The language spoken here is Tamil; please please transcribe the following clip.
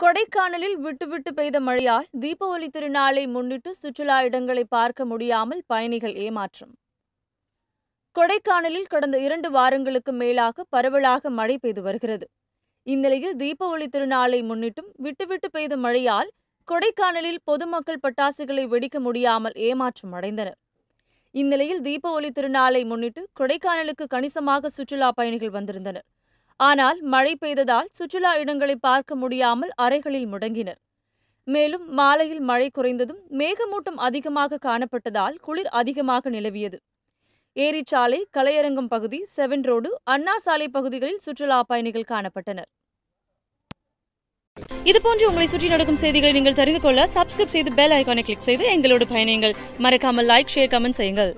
கொடைக்கானலில் விட்டுவிட்டு பெய்த மழையால் தீபாவளி திருநாளை முன்னிட்டு சுற்றுலா இடங்களை பார்க்க முடியாமல் பயணிகள் ஏமாற்றம். கொடைக்கானலில் கடந்த இரண்டு வாரங்களுக்கு மேலாக பரவலாக மழை பெய்து வருகிறது. இந்நிலையில் தீபாவளி திருநாளை முன்னிட்டும் விட்டுவிட்டு பெய்த மழையால் கொடைக்கானலில் பொதுமக்கள் பட்டாசுகளை வெடிக்க முடியாமல் ஏமாற்றம் அடைந்தனர். இந்நிலையில் தீபாவளி திருநாளை முன்னிட்டு கொடைக்கானலுக்கு கணிசமாக சுற்றுலா பயணிகள் வந்திருந்தனர். ஆனால் மழை பெய்ததால் சுற்றுலா இடங்களை பார்க்க முடியாமல் அறைகளில் முடங்கினர். மேலும் மாலையில் மழை குறைந்ததும் மேகமூட்டம் அதிகமாக காணப்பட்டதால் குளிர் அதிகமாக நிலவியது. ஏரிச்சாலை கலையரங்கம் பகுதி செவன் ரோடு அண்ணா சாலை பகுதிகளில் சுற்றுலா பயணிகள் காணப்பட்டனர். இதுபோன்று உங்களை சுற்றி நடக்கும் செய்திகளை நீங்கள் தெரிந்து கொள்ள சப்ஸ்கிரைப் செய்து பெல் ஐகானை கிளிக் செய்து எங்களோடு பயணியுங்கள். மறக்காமல் லைக் ஷேர் கமெண்ட் செய்யுங்கள்.